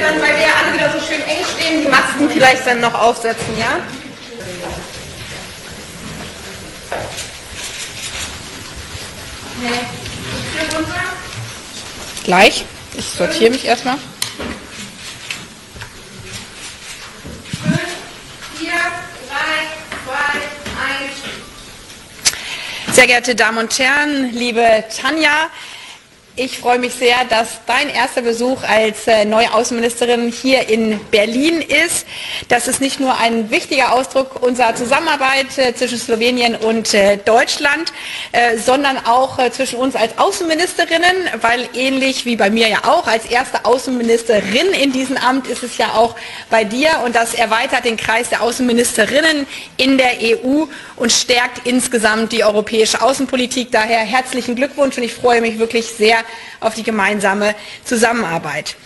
dann, weil wir ja alle wieder so schön eng stehen, die Masken vielleicht dann noch aufsetzen, ja? Gleich. Ich sortiere mich erstmal. Sehr geehrte Damen und Herren, liebe Tanja, ich freue mich sehr, dass dein erster Besuch als äh, neue Außenministerin hier in Berlin ist. Das ist nicht nur ein wichtiger Ausdruck unserer Zusammenarbeit äh, zwischen Slowenien und äh, Deutschland, sondern auch zwischen uns als Außenministerinnen, weil ähnlich wie bei mir ja auch als erste Außenministerin in diesem Amt ist es ja auch bei dir und das erweitert den Kreis der Außenministerinnen in der EU und stärkt insgesamt die europäische Außenpolitik. Daher herzlichen Glückwunsch und ich freue mich wirklich sehr auf die gemeinsame Zusammenarbeit.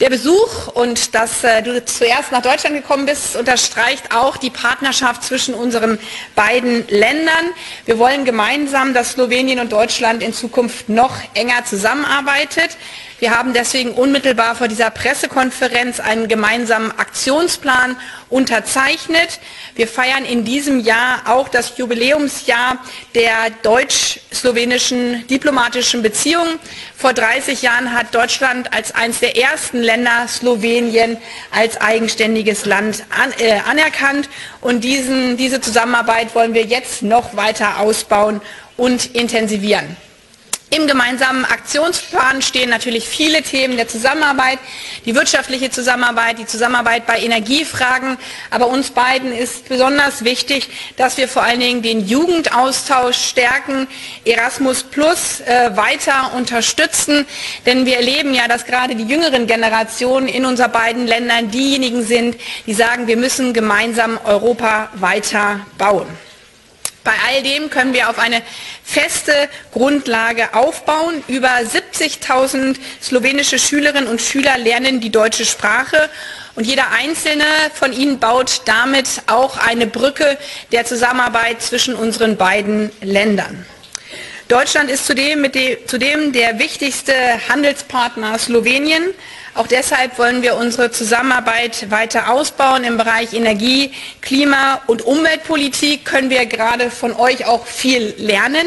Der Besuch und dass äh, du zuerst nach Deutschland gekommen bist, unterstreicht auch die Partnerschaft zwischen unseren beiden Ländern. Wir wollen gemeinsam, dass Slowenien und Deutschland in Zukunft noch enger zusammenarbeitet. Wir haben deswegen unmittelbar vor dieser Pressekonferenz einen gemeinsamen Aktionsplan unterzeichnet. Wir feiern in diesem Jahr auch das Jubiläumsjahr der deutsch-slowenischen diplomatischen Beziehungen. Vor 30 Jahren hat Deutschland als eines der ersten Länder Slowenien als eigenständiges Land an, äh, anerkannt. Und diesen, diese Zusammenarbeit wollen wir jetzt noch weiter ausbauen und intensivieren. Im gemeinsamen Aktionsplan stehen natürlich viele Themen der Zusammenarbeit, die wirtschaftliche Zusammenarbeit, die Zusammenarbeit bei Energiefragen. Aber uns beiden ist besonders wichtig, dass wir vor allen Dingen den Jugendaustausch stärken, Erasmus Plus äh, weiter unterstützen. Denn wir erleben ja, dass gerade die jüngeren Generationen in unseren beiden Ländern diejenigen sind, die sagen, wir müssen gemeinsam Europa weiter bauen. Bei all dem können wir auf eine feste Grundlage aufbauen. Über 70.000 slowenische Schülerinnen und Schüler lernen die deutsche Sprache und jeder einzelne von ihnen baut damit auch eine Brücke der Zusammenarbeit zwischen unseren beiden Ländern. Deutschland ist zudem, dem, zudem der wichtigste Handelspartner Slowenien. Auch deshalb wollen wir unsere Zusammenarbeit weiter ausbauen im Bereich Energie, Klima und Umweltpolitik. Können wir gerade von euch auch viel lernen.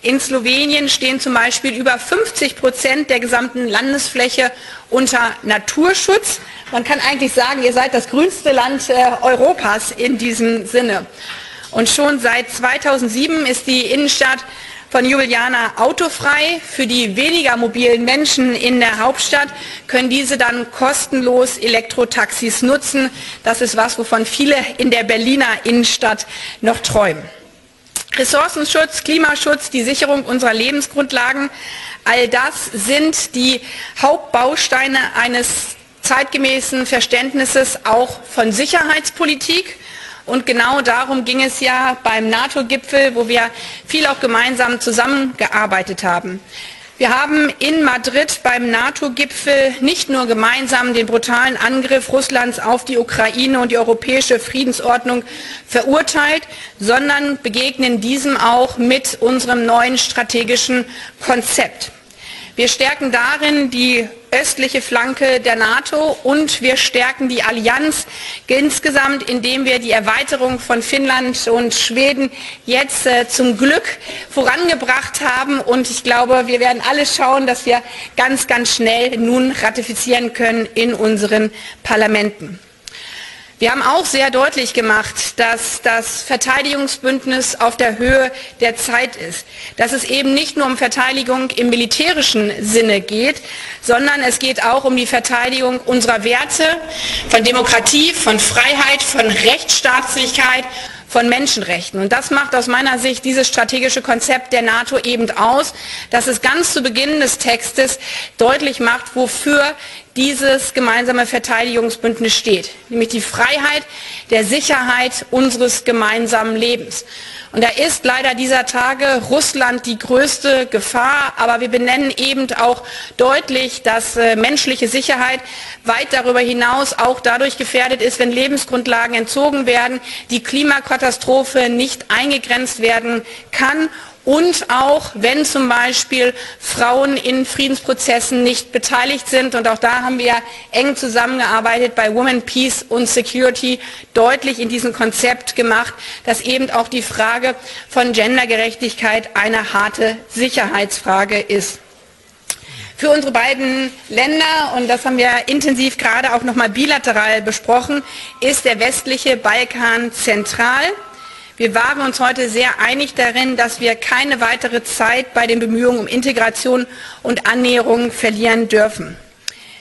In Slowenien stehen zum Beispiel über 50 Prozent der gesamten Landesfläche unter Naturschutz. Man kann eigentlich sagen, ihr seid das grünste Land äh, Europas in diesem Sinne. Und schon seit 2007 ist die Innenstadt von Juliana autofrei. Für die weniger mobilen Menschen in der Hauptstadt können diese dann kostenlos Elektrotaxis nutzen. Das ist was, wovon viele in der Berliner Innenstadt noch träumen. Ressourcenschutz, Klimaschutz, die Sicherung unserer Lebensgrundlagen, all das sind die Hauptbausteine eines zeitgemäßen Verständnisses auch von Sicherheitspolitik. Und genau darum ging es ja beim NATO-Gipfel, wo wir viel auch gemeinsam zusammengearbeitet haben. Wir haben in Madrid beim NATO-Gipfel nicht nur gemeinsam den brutalen Angriff Russlands auf die Ukraine und die europäische Friedensordnung verurteilt, sondern begegnen diesem auch mit unserem neuen strategischen Konzept. Wir stärken darin die östliche Flanke der NATO und wir stärken die Allianz insgesamt, indem wir die Erweiterung von Finnland und Schweden jetzt äh, zum Glück vorangebracht haben. Und ich glaube, wir werden alle schauen, dass wir ganz, ganz schnell nun ratifizieren können in unseren Parlamenten. Wir haben auch sehr deutlich gemacht, dass das Verteidigungsbündnis auf der Höhe der Zeit ist, dass es eben nicht nur um Verteidigung im militärischen Sinne geht, sondern es geht auch um die Verteidigung unserer Werte von Demokratie, von Freiheit, von Rechtsstaatlichkeit von Menschenrechten. Und das macht aus meiner Sicht dieses strategische Konzept der NATO eben aus, dass es ganz zu Beginn des Textes deutlich macht, wofür dieses gemeinsame Verteidigungsbündnis steht, nämlich die Freiheit der Sicherheit unseres gemeinsamen Lebens. Und da ist leider dieser Tage Russland die größte Gefahr, aber wir benennen eben auch deutlich, dass äh, menschliche Sicherheit weit darüber hinaus auch dadurch gefährdet ist, wenn Lebensgrundlagen entzogen werden, die Klimakatastrophe nicht eingegrenzt werden kann und auch wenn zum Beispiel Frauen in Friedensprozessen nicht beteiligt sind. Und auch da haben wir eng zusammengearbeitet bei Women, Peace und Security, deutlich in diesem Konzept gemacht, dass eben auch die Frage von Gendergerechtigkeit eine harte Sicherheitsfrage ist. Für unsere beiden Länder, und das haben wir intensiv gerade auch nochmal bilateral besprochen, ist der westliche Balkan zentral. Wir waren uns heute sehr einig darin, dass wir keine weitere Zeit bei den Bemühungen um Integration und Annäherung verlieren dürfen.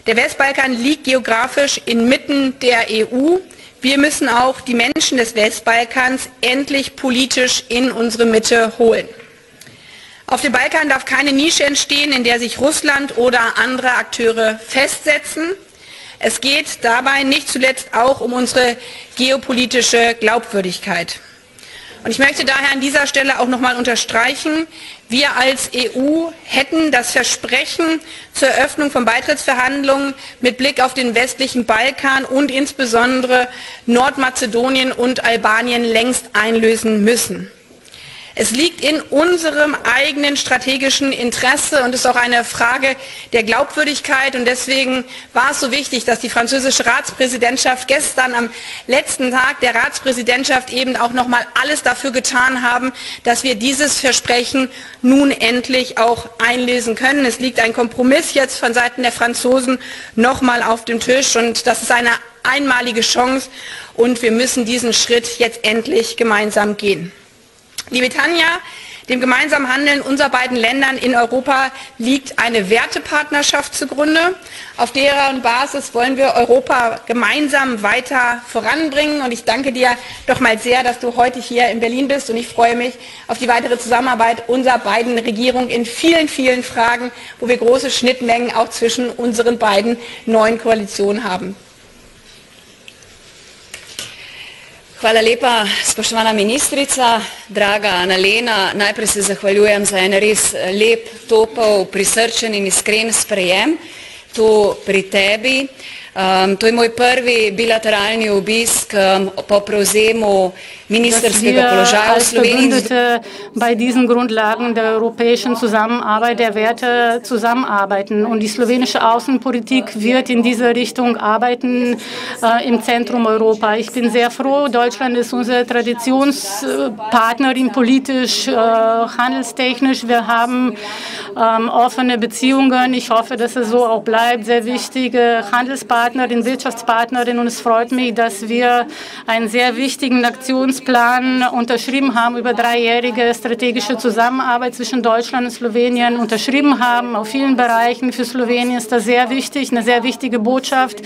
Der Westbalkan liegt geografisch inmitten der EU. Wir müssen auch die Menschen des Westbalkans endlich politisch in unsere Mitte holen. Auf dem Balkan darf keine Nische entstehen, in der sich Russland oder andere Akteure festsetzen. Es geht dabei nicht zuletzt auch um unsere geopolitische Glaubwürdigkeit. Und ich möchte daher an dieser Stelle auch noch mal unterstreichen, wir als EU hätten das Versprechen zur Eröffnung von Beitrittsverhandlungen mit Blick auf den westlichen Balkan und insbesondere Nordmazedonien und Albanien längst einlösen müssen. Es liegt in unserem eigenen strategischen Interesse und ist auch eine Frage der Glaubwürdigkeit. Und deswegen war es so wichtig, dass die französische Ratspräsidentschaft gestern am letzten Tag der Ratspräsidentschaft eben auch noch mal alles dafür getan haben, dass wir dieses Versprechen nun endlich auch einlösen können. Es liegt ein Kompromiss jetzt von Seiten der Franzosen noch mal auf dem Tisch und das ist eine einmalige Chance und wir müssen diesen Schritt jetzt endlich gemeinsam gehen. Liebe Tanja, dem gemeinsamen Handeln unserer beiden Ländern in Europa liegt eine Wertepartnerschaft zugrunde. Auf deren Basis wollen wir Europa gemeinsam weiter voranbringen. Und ich danke dir doch mal sehr, dass du heute hier in Berlin bist. Und ich freue mich auf die weitere Zusammenarbeit unserer beiden Regierungen in vielen, vielen Fragen, wo wir große Schnittmengen auch zwischen unseren beiden neuen Koalitionen haben. Hvala lepa, spoštovana ministrica, draga Analena. Najprej se zahvaljujem za en res lep, topel, prisrčen in iskren sprejem tu pri tebi. Um, to je moj prvi bilateralni obisk um, po prevzemu ministerskega položaja v Sloveniji. bei diesen Grundlagen der europäischen Zusammenarbeit, der Werte zusammenarbeiten. Und die slowenische Außenpolitik wird in diese Richtung arbeiten äh, im Zentrum Europa. Ich bin sehr froh, Deutschland ist unsere Traditionspartnerin politisch, äh, handelstechnisch. Wir haben ähm, offene Beziehungen. Ich hoffe, dass es so auch bleibt. Sehr wichtige Handelspartnerin, Wirtschaftspartnerin. Und es freut mich, dass wir einen sehr wichtigen Aktionsplan unterschrieben haben über dreijährige strategische Zusammenarbeit zwischen Deutschland und Slowenien unterschrieben haben. Auf vielen Bereichen für Slowenien ist das sehr wichtig, eine sehr wichtige Botschaft,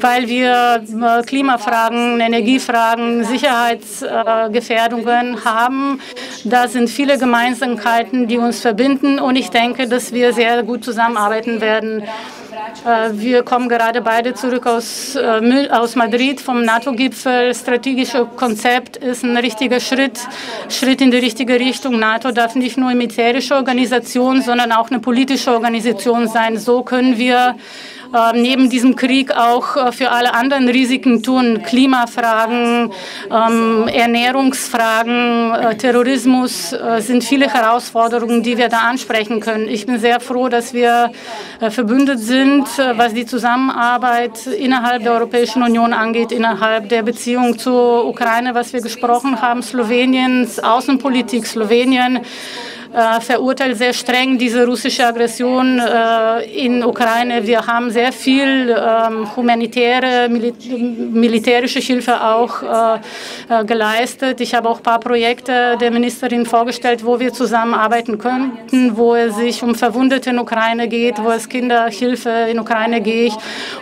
weil wir äh, Klimafragen, Energiefragen, Sicherheitsgefährdungen haben. Da sind viele Gemeinsamkeiten, die uns verbinden. Und ich denke, dass wir sehr gut zusammenarbeiten werden. Äh, wir kommen gerade beide zurück aus, äh, aus Madrid vom NATO-Gipfel. Das Strategische Konzept ist ein richtiger Schritt, Schritt in die richtige Richtung. NATO darf nicht nur eine militärische Organisation, sondern auch eine politische Organisation sein. So können wir äh, neben diesem Krieg auch äh, für alle anderen Risiken tun. Klimafragen, ähm, Ernährungsfragen, äh, Terrorismus sind viele Herausforderungen, die wir da ansprechen können. Ich bin sehr froh, dass wir verbündet sind, was die Zusammenarbeit innerhalb der Europäischen Union angeht, innerhalb der Beziehung zur Ukraine, was wir gesprochen haben, Sloweniens Außenpolitik, Slowenien äh, verurteilt sehr streng diese russische Aggression äh, in Ukraine. Wir haben sehr viel ähm, humanitäre, Mil militärische Hilfe auch äh, äh, geleistet. Ich habe auch ein paar Projekte der Ministerin vorgestellt, wo wir zusammenarbeiten könnten, wo es sich um Verwundete in Ukraine geht, wo es Kinderhilfe in Ukraine geht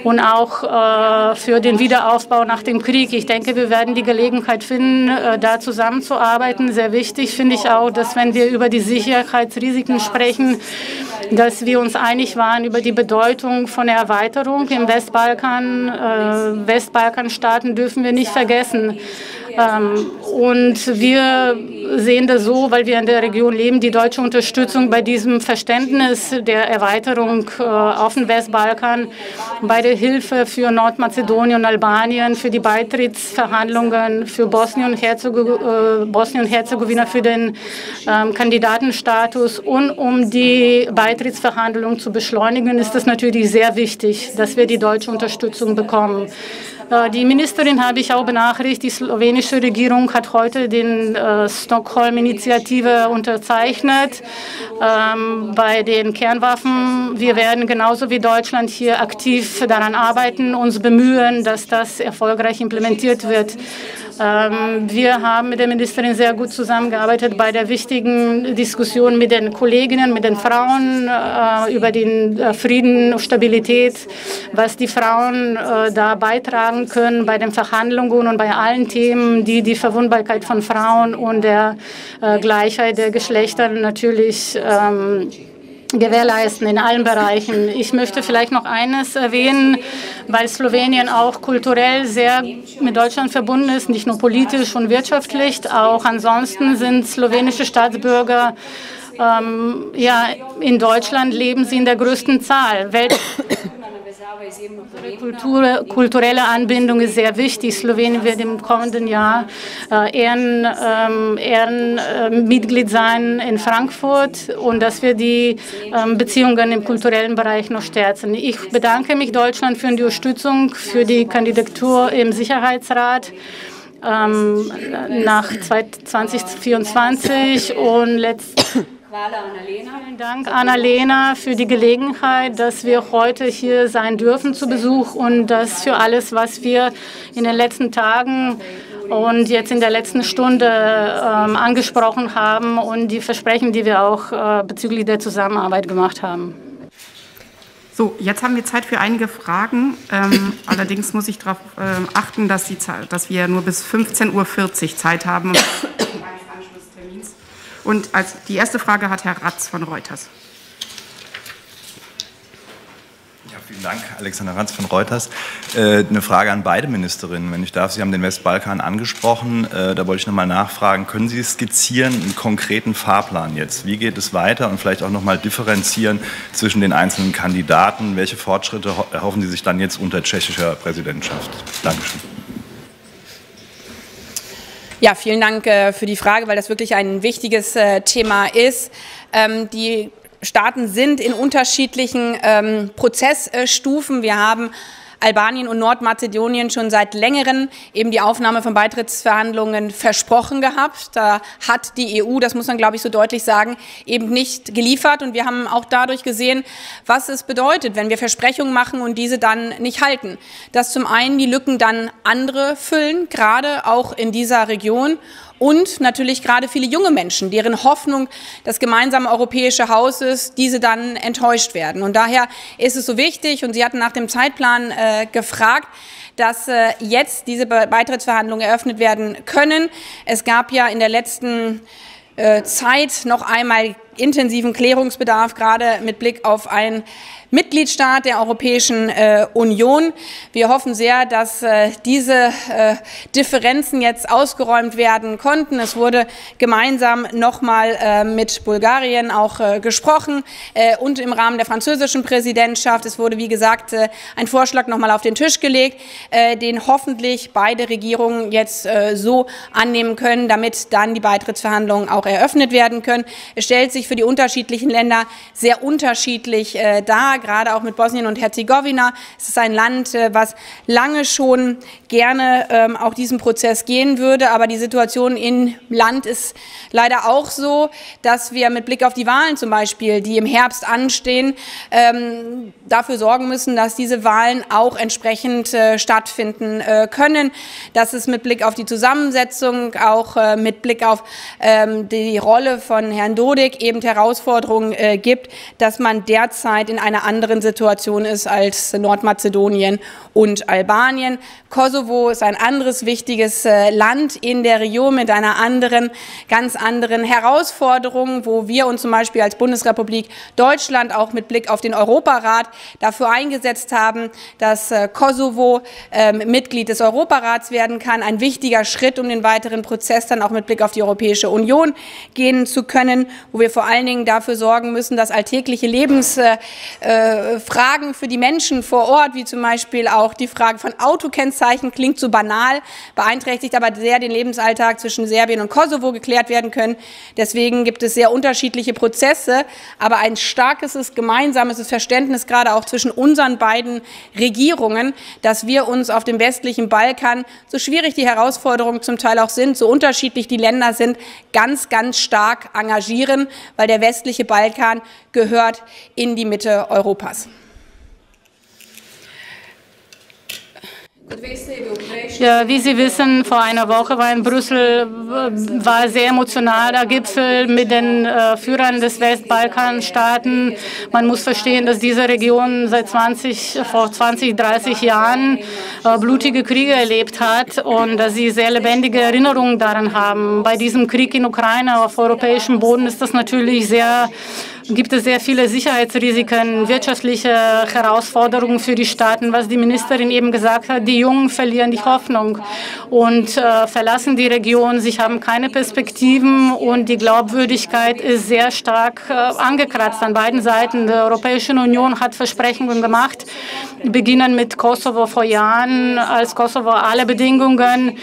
und auch äh, für den Wiederaufbau nach dem Krieg. Ich denke, wir werden die Gelegenheit finden, äh, da zusammenzuarbeiten. Sehr wichtig finde ich auch, dass wenn wir über die Sicherheit Sicherheitsrisiken sprechen, dass wir uns einig waren über die Bedeutung von Erweiterung. Im Westbalkan, äh, Westbalkanstaaten dürfen wir nicht vergessen. Ähm, und wir sehen das so, weil wir in der Region leben, die deutsche Unterstützung bei diesem Verständnis der Erweiterung äh, auf den Westbalkan, bei der Hilfe für Nordmazedonien und Albanien, für die Beitrittsverhandlungen für Bosnien und, Herzegowina, äh, Herzegowina für den ähm, Kandidatenstatus und um die Beitrittsverhandlungen zu beschleunigen, ist es natürlich sehr wichtig, dass wir die deutsche Unterstützung bekommen. Äh, die Ministerin habe ich auch benachrichtigt, die slowenische Regierung hat heute den äh, Stockholm-Initiative unterzeichnet ähm, bei den Kernwaffen. Wir werden genauso wie Deutschland hier aktiv daran arbeiten, uns bemühen, dass das erfolgreich implementiert wird. Ähm, wir haben mit der Ministerin sehr gut zusammengearbeitet bei der wichtigen Diskussion mit den Kolleginnen, mit den Frauen äh, über den äh, Frieden, Stabilität, was die Frauen äh, da beitragen können bei den Verhandlungen und bei allen Themen, die die Verwundbarkeit von Frauen und der Gleichheit der Geschlechter natürlich ähm, gewährleisten in allen Bereichen. Ich möchte vielleicht noch eines erwähnen, weil Slowenien auch kulturell sehr mit Deutschland verbunden ist, nicht nur politisch und wirtschaftlich, auch ansonsten sind slowenische Staatsbürger ähm, ja, in Deutschland leben sie in der größten Zahl. Welt Kultur, kulturelle Anbindung ist sehr wichtig. Slowenien wird im kommenden Jahr äh, Ehren, ähm, Ehrenmitglied äh, sein in Frankfurt und dass wir die ähm, Beziehungen im kulturellen Bereich noch stärken. Ich bedanke mich Deutschland für die Unterstützung für die Kandidatur im Sicherheitsrat. Ähm, nach 2024 und letztes Vielen Dank, Annalena, für die Gelegenheit, dass wir heute hier sein dürfen zu Besuch und das für alles, was wir in den letzten Tagen und jetzt in der letzten Stunde ähm, angesprochen haben und die Versprechen, die wir auch äh, bezüglich der Zusammenarbeit gemacht haben. So, jetzt haben wir Zeit für einige Fragen. Ähm, allerdings muss ich darauf äh, achten, dass, die, dass, wir nur bis 15.40 Uhr Zeit haben. Und als die erste Frage hat Herr Ratz von Reuters. Ja, vielen Dank, Alexander Ratz von Reuters. Äh, eine Frage an beide Ministerinnen, wenn ich darf. Sie haben den Westbalkan angesprochen. Äh, da wollte ich nochmal nachfragen. Können Sie skizzieren einen konkreten Fahrplan jetzt? Wie geht es weiter und vielleicht auch nochmal differenzieren zwischen den einzelnen Kandidaten? Welche Fortschritte erhoffen Sie sich dann jetzt unter tschechischer Präsidentschaft? Dankeschön. Ja, vielen Dank äh, für die Frage, weil das wirklich ein wichtiges äh, Thema ist. Ähm, die Staaten sind in unterschiedlichen ähm, Prozessstufen. Wir haben Albanien und Nordmazedonien schon seit längerem eben die Aufnahme von Beitrittsverhandlungen versprochen gehabt. Da hat die EU, das muss man glaube ich so deutlich sagen, eben nicht geliefert. Und wir haben auch dadurch gesehen, was es bedeutet, wenn wir Versprechungen machen und diese dann nicht halten. Dass zum einen die Lücken dann andere füllen, gerade auch in dieser Region und natürlich gerade viele junge Menschen, deren Hoffnung das gemeinsame europäische Haus ist, diese dann enttäuscht werden. Und daher ist es so wichtig, und Sie hatten nach dem Zeitplan äh, gefragt, dass äh, jetzt diese Beitrittsverhandlungen eröffnet werden können. Es gab ja in der letzten äh, Zeit noch einmal intensiven Klärungsbedarf, gerade mit Blick auf ein Mitgliedstaat der Europäischen äh, Union. Wir hoffen sehr, dass äh, diese äh, Differenzen jetzt ausgeräumt werden konnten. Es wurde gemeinsam nochmal äh, mit Bulgarien auch äh, gesprochen äh, und im Rahmen der französischen Präsidentschaft. Es wurde, wie gesagt, ein Vorschlag nochmal auf den Tisch gelegt, den hoffentlich beide Regierungen jetzt so annehmen können, damit dann die Beitrittsverhandlungen auch eröffnet werden können. Es stellt sich für die unterschiedlichen Länder sehr unterschiedlich dar gerade auch mit Bosnien und Herzegowina. Es ist ein Land, äh, was lange schon gerne ähm, auch diesen Prozess gehen würde. Aber die Situation im Land ist leider auch so, dass wir mit Blick auf die Wahlen zum Beispiel, die im Herbst anstehen, ähm, dafür sorgen müssen, dass diese Wahlen auch entsprechend äh, stattfinden äh, können. Dass es mit Blick auf die Zusammensetzung, auch äh, mit Blick auf ähm, die Rolle von Herrn Dodik eben Herausforderungen äh, gibt, dass man derzeit in einer anderen Situation ist als Nordmazedonien und Albanien. Kosovo ist ein anderes wichtiges äh, Land in der Region mit einer anderen, ganz anderen Herausforderung, wo wir uns zum Beispiel als Bundesrepublik Deutschland auch mit Blick auf den Europarat dafür eingesetzt haben, dass äh, Kosovo ähm, Mitglied des Europarats werden kann. Ein wichtiger Schritt, um den weiteren Prozess dann auch mit Blick auf die Europäische Union gehen zu können, wo wir vor allen Dingen dafür sorgen müssen, dass alltägliche Lebensfragen für die Menschen vor Ort, wie zum Beispiel auch die Frage von Autokennzeichen, klingt so banal, beeinträchtigt aber sehr den Lebensalltag zwischen Serbien und Kosovo geklärt werden können. Deswegen gibt es sehr unterschiedliche Prozesse, aber ein starkes gemeinsames Verständnis gerade auch zwischen unseren beiden Regierungen, dass wir uns auf dem westlichen Balkan, so schwierig die Herausforderungen zum Teil auch sind, so unterschiedlich die Länder sind, ganz, ganz stark engagieren, weil der westliche Balkan gehört in die Mitte Europas. Ja, wie Sie wissen, vor einer Woche war in Brüssel war sehr emotionaler Gipfel mit den äh, Führern des Westbalkanstaaten. Man muss verstehen, dass diese Region seit 20, vor 20, 30 Jahren äh, blutige Kriege erlebt hat und dass sie sehr lebendige Erinnerungen daran haben. Bei diesem Krieg in Ukraine auf europäischem Boden ist das natürlich sehr gibt es sehr viele Sicherheitsrisiken, wirtschaftliche Herausforderungen für die Staaten, was die Ministerin eben gesagt hat. Die Jungen verlieren die Hoffnung und äh, verlassen die Region. Sie haben keine Perspektiven und die Glaubwürdigkeit ist sehr stark äh, angekratzt an beiden Seiten. Die Europäische Union hat Versprechungen gemacht, beginnen mit Kosovo vor Jahren, als Kosovo alle Bedingungen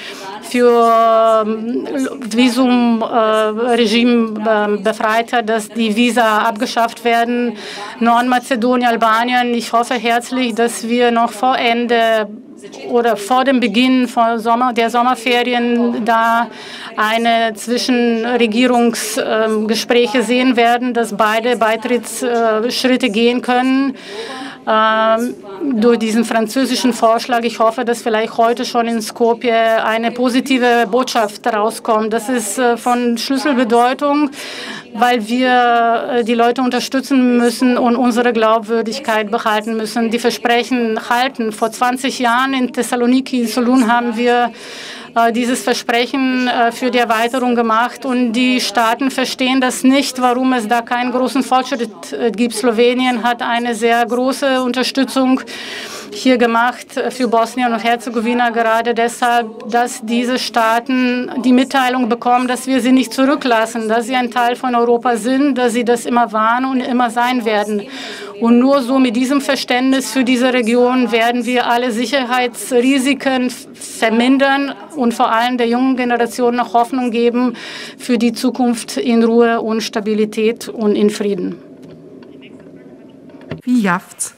für ähm, Visumregime äh, befreit hat, dass die Visa abgeschafft werden. Nordmazedonien, Albanien. Ich hoffe herzlich, dass wir noch vor Ende oder vor dem Beginn Sommer, der Sommerferien da eine Zwischenregierungsgespräche sehen werden, dass beide Beitrittsschritte gehen können ähm, durch diesen französischen Vorschlag. Ich hoffe, dass vielleicht heute schon in Skopje eine positive Botschaft rauskommt. Das ist äh, von Schlüsselbedeutung weil wir äh, die Leute unterstützen müssen und unsere Glaubwürdigkeit behalten müssen, die Versprechen halten. Vor 20 Jahren in Thessaloniki, in Solun, haben wir dieses Versprechen äh, für die Erweiterung gemacht und die Staaten verstehen das nicht, warum es da keinen großen Fortschritt gibt. Slowenien hat eine sehr große Unterstützung hier gemacht für Bosnien und Herzegowina gerade deshalb, dass diese Staaten die Mitteilung bekommen, dass wir sie nicht zurücklassen, dass sie ein Teil von Europa sind, dass sie das immer waren und immer sein werden. Und nur so mit diesem Verständnis für diese Region werden wir alle Sicherheitsrisiken vermindern und vor allem der jungen Generation noch Hoffnung geben für die Zukunft in Ruhe und Stabilität und in Frieden. Wie Jafts.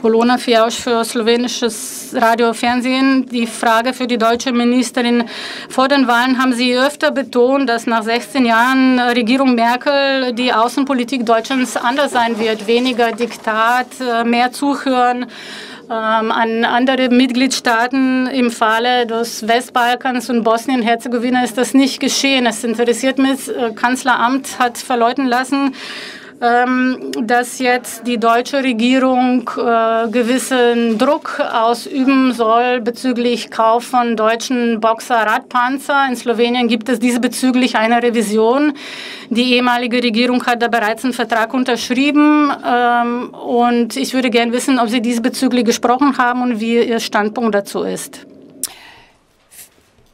Polona Fiausch für slowenisches Radio Fernsehen. Die Frage für die deutsche Ministerin. Vor den Wahlen haben Sie öfter betont, dass nach 16 Jahren Regierung Merkel die Außenpolitik Deutschlands anders sein wird. Weniger Diktat, mehr Zuhören ähm, an andere Mitgliedstaaten. Im Falle des Westbalkans und Bosnien-Herzegowina ist das nicht geschehen. Es interessiert mich, äh, Kanzleramt hat verleuten lassen, dass jetzt die deutsche Regierung äh, gewissen Druck ausüben soll bezüglich Kauf von deutschen Boxer-Radpanzer. In Slowenien gibt es diesbezüglich eine Revision. Die ehemalige Regierung hat da bereits einen Vertrag unterschrieben. Ähm, und ich würde gerne wissen, ob Sie diesbezüglich gesprochen haben und wie Ihr Standpunkt dazu ist.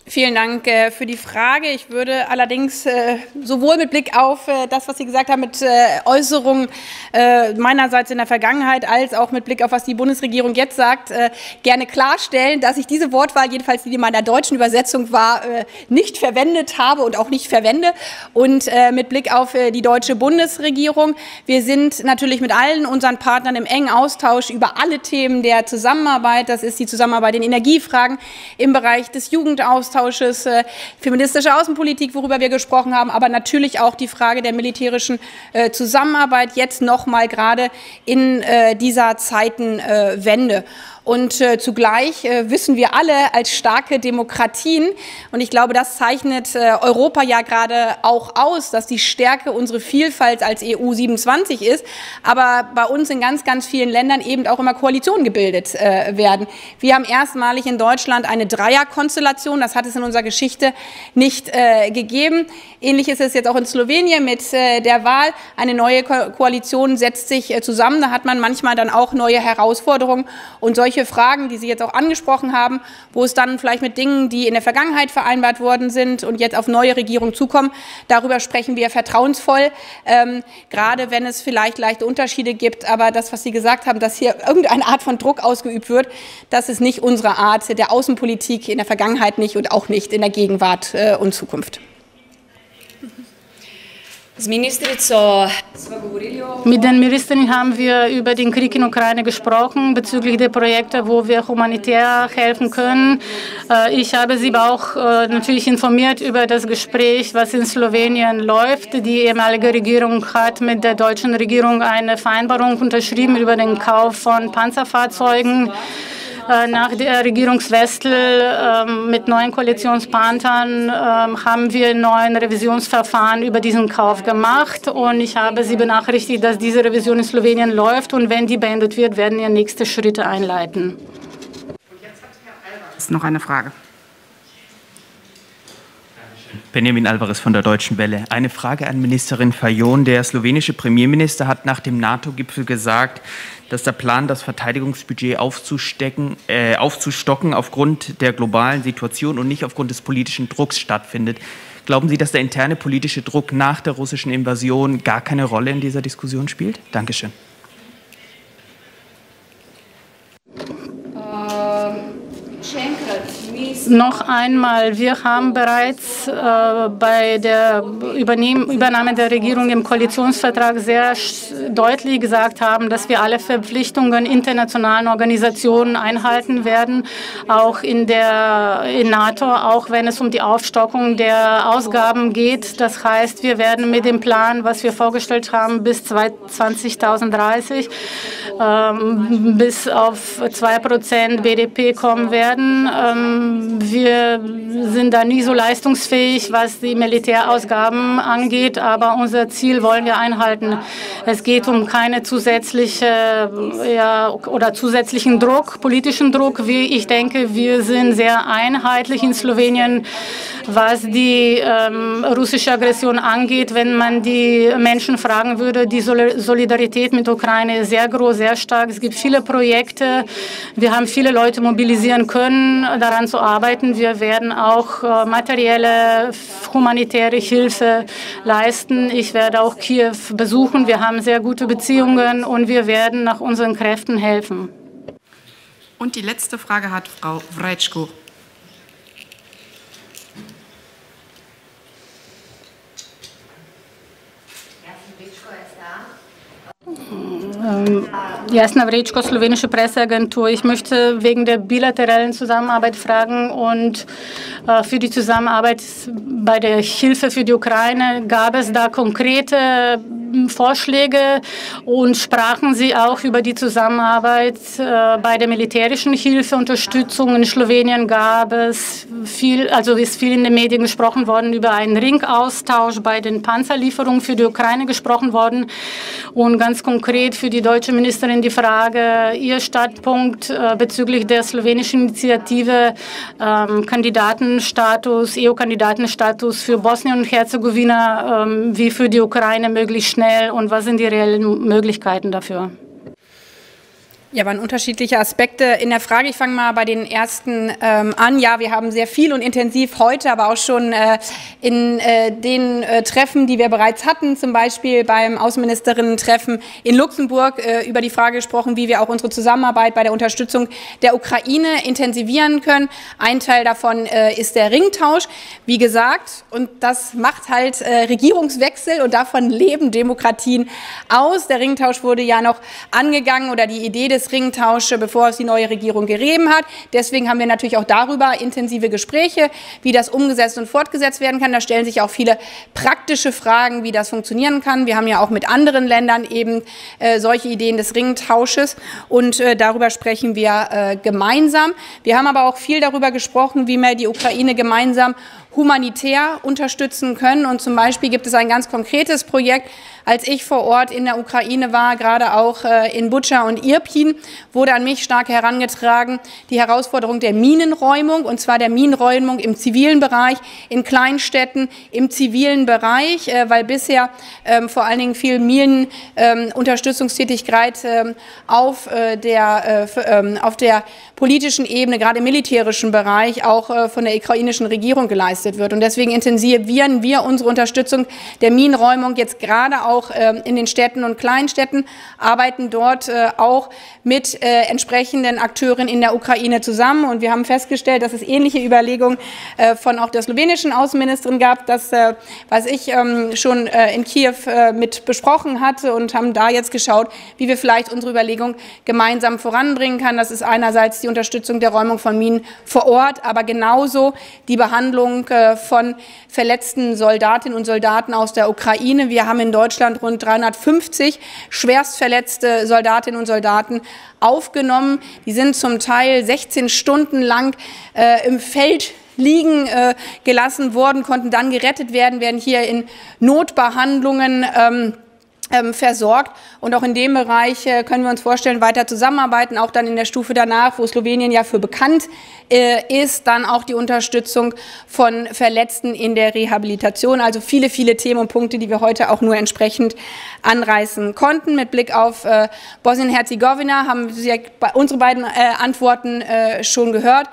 Vielen Dank äh, für die Frage. Ich würde allerdings äh, sowohl mit Blick auf äh, das, was Sie gesagt haben, mit äh, Äußerungen äh, meinerseits in der Vergangenheit, als auch mit Blick auf was die Bundesregierung jetzt sagt, äh, gerne klarstellen, dass ich diese Wortwahl, jedenfalls die in meiner deutschen Übersetzung war, nicht verwendet habe und auch nicht verwende. Und mit Blick auf die deutsche Bundesregierung, wir sind natürlich mit allen unseren Partnern im engen Austausch über alle Themen der Zusammenarbeit. Das ist die Zusammenarbeit in Energiefragen im Bereich des Jugendaustausches Austausches, äh, feministische Außenpolitik, worüber wir gesprochen haben, aber natürlich auch die Frage der militärischen äh, Zusammenarbeit jetzt noch mal gerade in äh, dieser Zeitenwende. Und äh, zugleich äh, wissen wir alle als starke Demokratien, und ich glaube, das zeichnet äh, Europa ja gerade auch aus, dass die Stärke unsere Vielfalt als EU 27 ist, aber bei uns in ganz, ganz vielen Ländern eben auch immer Koalitionen gebildet äh, werden. Wir haben erstmalig in Deutschland eine Dreierkonstellation, das hat es in unserer Geschichte nicht äh, gegeben. Ähnlich ist es jetzt auch in Slowenien mit äh, der Wahl. Eine neue Ko Koalition setzt sich äh, zusammen. Da hat man manchmal dann auch neue Herausforderungen und solche Fragen, die Sie jetzt auch angesprochen haben, wo es dann vielleicht mit Dingen, die in der Vergangenheit vereinbart worden sind und jetzt auf neue Regierungen zukommen, darüber sprechen wir vertrauensvoll, ähm, gerade wenn es vielleicht leichte Unterschiede gibt. Aber das, was Sie gesagt haben, dass hier irgendeine Art von Druck ausgeübt wird, das ist nicht unsere Art der Außenpolitik in der Vergangenheit nicht und auch nicht in der Gegenwart äh, und Zukunft. Mit den Ministern haben wir über den Krieg in Ukraine gesprochen, bezüglich der Projekte, wo wir humanitär helfen können. Äh, ich habe Sie auch äh, natürlich informiert über das Gespräch, was in Slowenien läuft. Die ehemalige Regierung hat mit der deutschen Regierung eine Vereinbarung unterschrieben über den Kauf von Panzerfahrzeugen. Äh, nach der Regierungswechsel ähm, mit neuen Koalitionspartnern ähm, haben wir ein neues Revisionsverfahren über diesen Kauf gemacht. Und ich habe Sie benachrichtigt, dass diese Revision in Slowenien läuft. Und wenn die beendet wird, werden wir nächste Schritte einleiten. Und jetzt hat Herr Alvarez noch eine Frage. Benjamin Alvarez von der Deutschen Welle. Eine Frage an Ministerin Fayon. Der slowenische Premierminister hat nach dem NATO-Gipfel gesagt, dass der Plan, das Verteidigungsbudget aufzustecken, äh, aufzustocken, aufgrund der globalen Situation und nicht aufgrund des politischen Drucks stattfindet. Glauben Sie, dass der interne politische Druck nach der russischen Invasion gar keine Rolle in dieser Diskussion spielt? Dankeschön. Noch einmal, wir haben bereits äh, bei der Übernahme der Regierung im Koalitionsvertrag sehr deutlich gesagt haben, dass wir alle Verpflichtungen internationalen Organisationen einhalten werden, auch in der in NATO, auch wenn es um die Aufstockung der Ausgaben geht. Das heißt, wir werden mit dem Plan, was wir vorgestellt haben, bis 2030 ähm, bis auf 2 Prozent BDP kommen werden. Ähm, wir sind da nie so leistungsfähig, was die Militärausgaben angeht, aber unser Ziel wollen wir einhalten. Es geht um keine zusätzliche ja, oder zusätzlichen Druck, politischen Druck. Ich denke, wir sind sehr einheitlich in Slowenien, was die ähm, russische Aggression angeht. Wenn man die Menschen fragen würde, die Solidarität mit Ukraine ist sehr groß, sehr stark. Es gibt viele Projekte. Wir haben viele Leute mobilisieren können, daran zu arbeiten. Wir werden auch äh, materielle humanitäre Hilfe leisten. Ich werde auch Kiew besuchen. Wir haben sehr gute Beziehungen und wir werden nach unseren Kräften helfen. Und die letzte Frage hat Frau Wreitschko. Ähm, Jasna Vrečko, slowenische Presseagentur. Ich möchte wegen der bilateralen Zusammenarbeit fragen und äh, für die Zusammenarbeit bei der Hilfe für die Ukraine gab es da konkrete Vorschläge und sprachen Sie auch über die Zusammenarbeit äh, bei der militärischen Hilfe, Unterstützung. In Slowenien gab es viel, also ist viel in den Medien gesprochen worden über einen Ringaustausch bei den Panzerlieferungen für die Ukraine gesprochen worden. Und ganz konkret für die deutsche Ministerin die Frage, Ihr Standpunkt äh, bezüglich der slowenischen Initiative ähm, Kandidatenstatus, EU-Kandidatenstatus für Bosnien und Herzegowina ähm, wie für die Ukraine möglichst schnell und was sind die reellen Möglichkeiten dafür? Ja, waren unterschiedliche Aspekte in der Frage. Ich fange mal bei den ersten ähm, an. Ja, wir haben sehr viel und intensiv heute, aber auch schon äh, in äh, den äh, Treffen, die wir bereits hatten, zum Beispiel beim Außenministerinnen-Treffen in Luxemburg, äh, über die Frage gesprochen, wie wir auch unsere Zusammenarbeit bei der Unterstützung der Ukraine intensivieren können. Ein Teil davon äh, ist der Ringtausch, wie gesagt, und das macht halt äh, Regierungswechsel und davon leben Demokratien aus. Der Ringtausch wurde ja noch angegangen oder die Idee des es Ringtausche, bevor es die neue Regierung gerieben hat. Deswegen haben wir natürlich auch darüber intensive Gespräche, wie das umgesetzt und fortgesetzt werden kann. Da stellen sich auch viele praktische Fragen, wie das funktionieren kann. Wir haben ja auch mit anderen Ländern eben äh, solche Ideen des Ringtausches und äh, darüber sprechen wir äh, gemeinsam. Wir haben aber auch viel darüber gesprochen, wie wir die Ukraine gemeinsam humanitär unterstützen können. Und zum Beispiel gibt es ein ganz konkretes Projekt, als ich vor Ort in der Ukraine war, gerade auch äh, in Butscha und Irpin, wurde an mich stark herangetragen die Herausforderung der Minenräumung, und zwar der Minenräumung im zivilen Bereich, in Kleinstädten, im zivilen Bereich, äh, weil bisher ähm, vor allen Dingen viel Minenunterstützungstätigkeit ähm, auf, äh, der, ähm, auf der politischen Ebene, gerade im militärischen Bereich, auch von der ukrainischen Regierung geleistet wird. Und deswegen intensivieren wir unsere Unterstützung der Minenräumung jetzt gerade auch ähm, in den Städten und Kleinstädten, arbeiten dort äh, auch mit äh, entsprechenden Akteuren in der Ukraine zusammen. Und wir haben festgestellt, dass es ähnliche Überlegungen äh, von auch der slowenischen Außenministerin gab, das, was ich ähm, schon in Kiew mit besprochen hatte und haben da jetzt geschaut, wie wir vielleicht unsere Überlegungen gemeinsam voranbringen kann. Das ist einerseits die Unterstützung der Räumung von Minen vor Ort, aber genauso die Behandlung von verletzten Soldatinnen und Soldaten aus der Ukraine. Wir haben in Deutschland rund 350 schwerstverletzte Soldatinnen und Soldaten aufgenommen. Die sind zum Teil 16 Stunden lang äh, im Feld liegen äh, gelassen worden, konnten dann gerettet werden, werden hier in Notbehandlungen ähm, versorgt. Und auch in dem Bereich äh, können wir uns vorstellen, weiter zusammenarbeiten, auch dann in der Stufe danach, wo Slowenien ja für bekannt äh, ist, dann auch die Unterstützung von Verletzten in der Rehabilitation. Also viele, viele Themen und Punkte, die wir heute auch nur entsprechend anreißen konnten. Mit Blick auf äh, Bosnien-Herzegowina haben Sie ja unsere beiden Antworten schon gehört.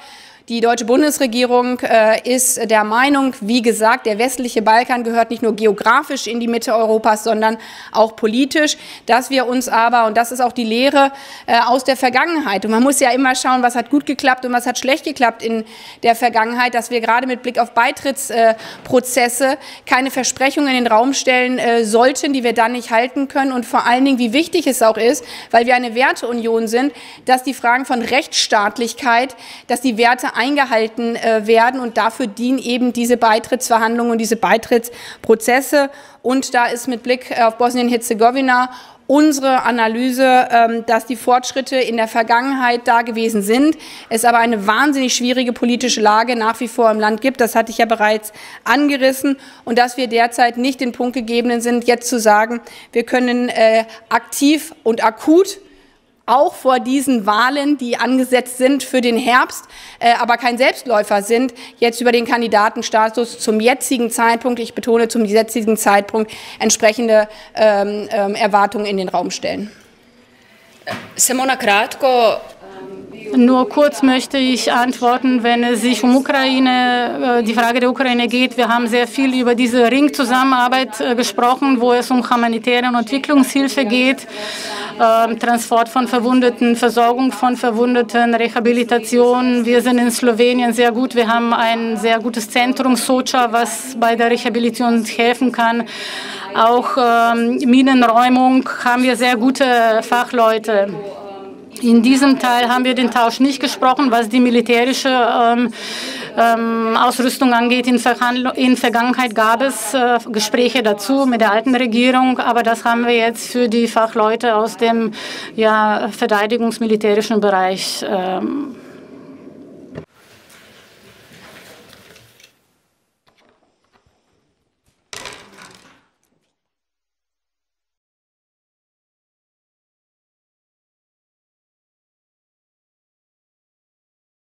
Die deutsche Bundesregierung äh, ist der Meinung, wie gesagt, der westliche Balkan gehört nicht nur geografisch in die Mitte Europas, sondern auch politisch, dass wir uns aber, und das ist auch die Lehre äh, aus der Vergangenheit, und man muss ja immer schauen, was hat gut geklappt und was hat schlecht geklappt in der Vergangenheit, dass wir gerade mit Blick auf Beitrittsprozesse äh, keine Versprechungen in den Raum stellen sollten, die wir dann nicht halten können. Und vor allen Dingen, wie wichtig es auch ist, weil wir eine Werteunion sind, dass die Fragen von Rechtsstaatlichkeit, dass die Werte eingehalten äh, werden. Und dafür dienen eben diese Beitrittsverhandlungen und diese Beitrittsprozesse. Und da ist mit Blick auf Bosnien-Herzegowina unsere Analyse, ähm, dass die Fortschritte in der Vergangenheit da gewesen sind, es aber eine wahnsinnig schwierige politische Lage nach wie vor im Land gibt. Das hatte ich ja bereits angerissen und dass wir derzeit nicht den Punkt gegeben sind, jetzt zu sagen, wir können äh, aktiv und akut auch vor diesen Wahlen, die angesetzt sind für den Herbst, äh, aber kein Selbstläufer sind, jetzt über den Kandidatenstatus zum jetzigen Zeitpunkt, ich betone zum jetzigen Zeitpunkt, entsprechende ähm, ähm, Erwartungen in den Raum stellen. Simona Kratko nur kurz möchte ich antworten, wenn es sich um Ukraine, äh, die Frage der Ukraine geht. Wir haben sehr viel über diese Ringzusammenarbeit äh, gesprochen, wo es um humanitäre und Entwicklungshilfe geht, ähm, Transport von Verwundeten, Versorgung von Verwundeten, Rehabilitation. Wir sind in Slowenien sehr gut. Wir haben ein sehr gutes Zentrum, Socha, was bei der Rehabilitation helfen kann. Auch ähm, Minenräumung haben wir sehr gute Fachleute. In diesem Teil haben wir den Tausch nicht gesprochen, was die militärische ähm, ähm, Ausrüstung angeht. In, in Vergangenheit gab es äh, Gespräche dazu mit der alten Regierung, aber das haben wir jetzt für die Fachleute aus dem ja, verteidigungsmilitärischen Bereich ähm,